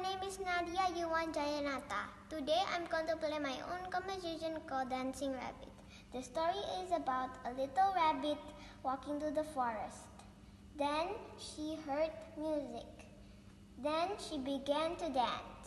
My name is Nadia Yuan Jayanata. Today I'm going to play my own composition called Dancing Rabbit. The story is about a little rabbit walking through the forest. Then she heard music. Then she began to dance.